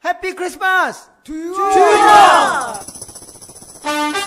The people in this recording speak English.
Happy Christmas to you. To you.